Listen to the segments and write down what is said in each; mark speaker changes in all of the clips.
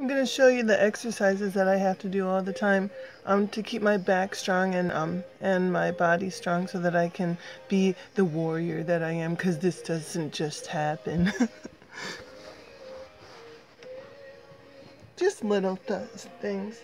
Speaker 1: I'm going to show you the exercises that I have to do all the time um, to keep my back strong and um, and my body strong so that I can be the warrior that I am because this doesn't just happen. just little th things.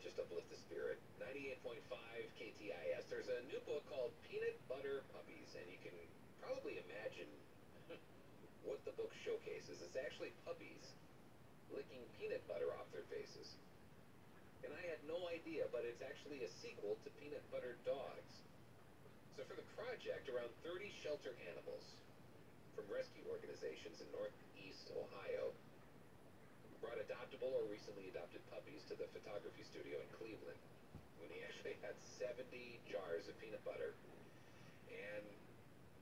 Speaker 2: Just uplift the spirit. 98.5 KTIS. There's a new book called Peanut Butter Puppies, and you can probably imagine what the book showcases. It's actually puppies licking peanut butter off their faces. And I had no idea, but it's actually a sequel to Peanut Butter Dogs. So for the project, around 30 shelter animals from rescue organizations in northeast Ohio brought adoptable or recently adopted puppies to the photography studio in Cleveland when he actually had 70 jars of peanut butter. And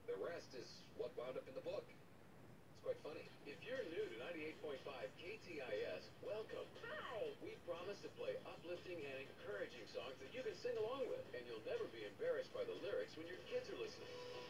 Speaker 2: the rest is what wound up in the book. It's quite funny.
Speaker 3: If you're new to 98.5 KTIS, welcome.
Speaker 4: Hi.
Speaker 3: We promise to play uplifting and encouraging songs that you can sing along with, and you'll never be embarrassed by the lyrics when your kids are listening.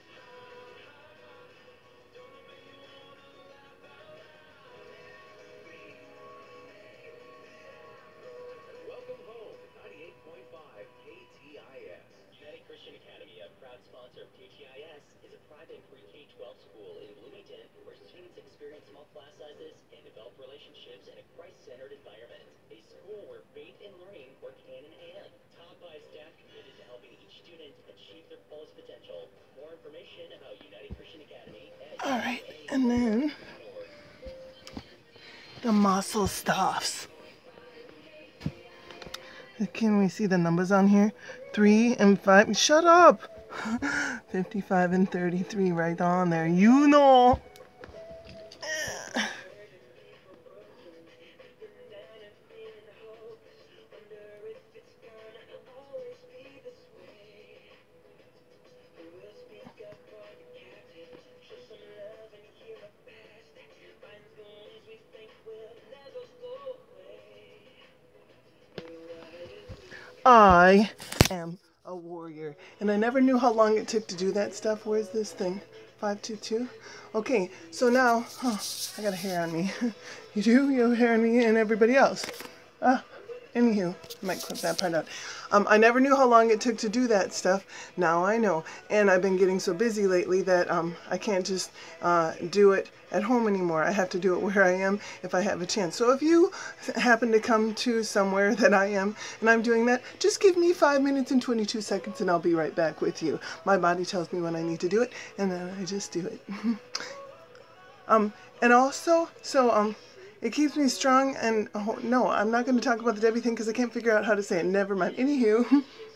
Speaker 4: Sponsor KTIS, is a private pre-K-12 school in Bloomington where students experience small class sizes and develop relationships in a Christ-centered environment. A school where faith and learning work hand in hand. Taught by staff committed to helping each student achieve their fullest potential. More information about United Christian Academy
Speaker 1: All right, and then the muscle stuffs. Can we see the numbers on here? Three and five. Shut up! 55 and 33 right on there. You know.
Speaker 5: I am a warrior. And I never knew how long it took to do that stuff. Where's this thing? 522? Okay, so now, oh, I got a hair on me. you do? You have hair on me and everybody else. Ah, anywho, I might clip that part out. Um, I never knew how long it took to do that stuff. Now I know. And I've been getting so busy lately that um, I can't just uh, do it at home anymore. I have to do it where I am if I have a chance. So if you happen to come to somewhere that I am and I'm doing that, just give me 5 minutes and 22 seconds and I'll be right back with you. My body tells me when I need to do it and then I just do it. um, and also, so um, it keeps me strong and, oh, no, I'm not going to talk about the Debbie thing because I can't figure out how to say it. Never mind. Anywho,